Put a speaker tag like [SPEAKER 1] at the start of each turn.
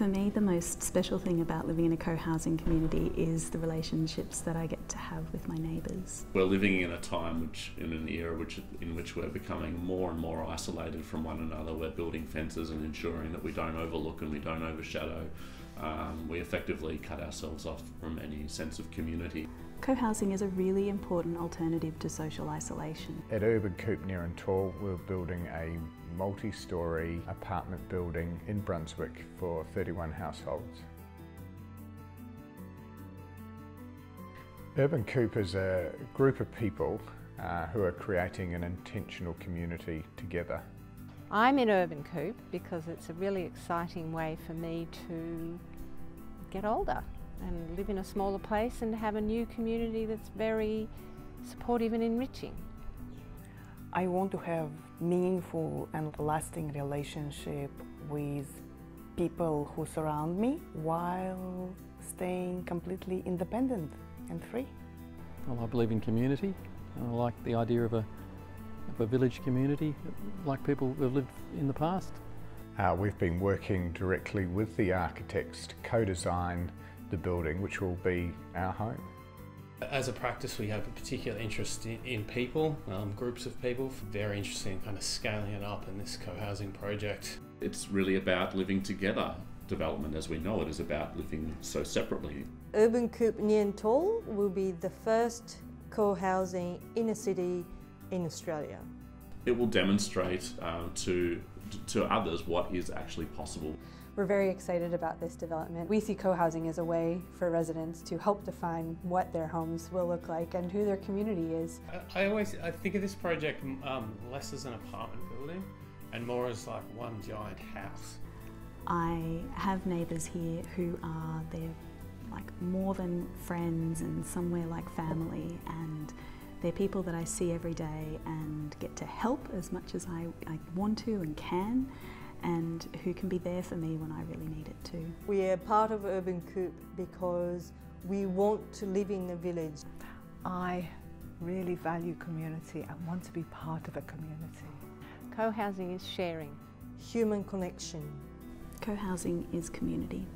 [SPEAKER 1] For me, the most special thing about living in a co-housing community is the relationships that I get to have with my neighbours.
[SPEAKER 2] We're living in a time which, in an era which, in which we're becoming more and more isolated from one another. We're building fences and ensuring that we don't overlook and we don't overshadow. Um, we effectively cut ourselves off from any sense of community.
[SPEAKER 1] Co-housing is a really important alternative to social isolation.
[SPEAKER 3] At Urban Coup Nearentall, we're building a multi-storey apartment building in Brunswick for 31 households. Urban Coup is a group of people uh, who are creating an intentional community together.
[SPEAKER 4] I'm in Urban Coup because it's a really exciting way for me to get older and live in a smaller place and have a new community that's very supportive and enriching.
[SPEAKER 5] I want to have meaningful and lasting relationship with people who surround me while staying completely independent and free.
[SPEAKER 6] Well, I believe in community and I like the idea of a, of a village community like people who have lived in the past.
[SPEAKER 3] Uh, we've been working directly with the architects to co-design the building which will be our home.
[SPEAKER 7] As a practice, we have a particular interest in, in people, um, groups of people. Very interested in kind of scaling it up in this co-housing project.
[SPEAKER 2] It's really about living together. Development as we know it is about living so separately.
[SPEAKER 8] Urban Coup Nearentall will be the first co-housing in a city in Australia.
[SPEAKER 2] It will demonstrate uh, to, to others what is actually possible.
[SPEAKER 9] We're very excited about this development. We see co-housing as a way for residents to help define what their homes will look like and who their community is.
[SPEAKER 7] I, I always I think of this project um, less as an apartment building and more as like one giant house.
[SPEAKER 1] I have neighbours here who are they're like more than friends and somewhere like family and they're people that I see every day and get to help as much as I, I want to and can and who can be there for me when I really need it too.
[SPEAKER 8] We are part of Urban Coup because we want to live in the village.
[SPEAKER 10] I really value community and want to be part of a community.
[SPEAKER 4] Co-housing is sharing.
[SPEAKER 8] Human connection.
[SPEAKER 1] Co-housing is community.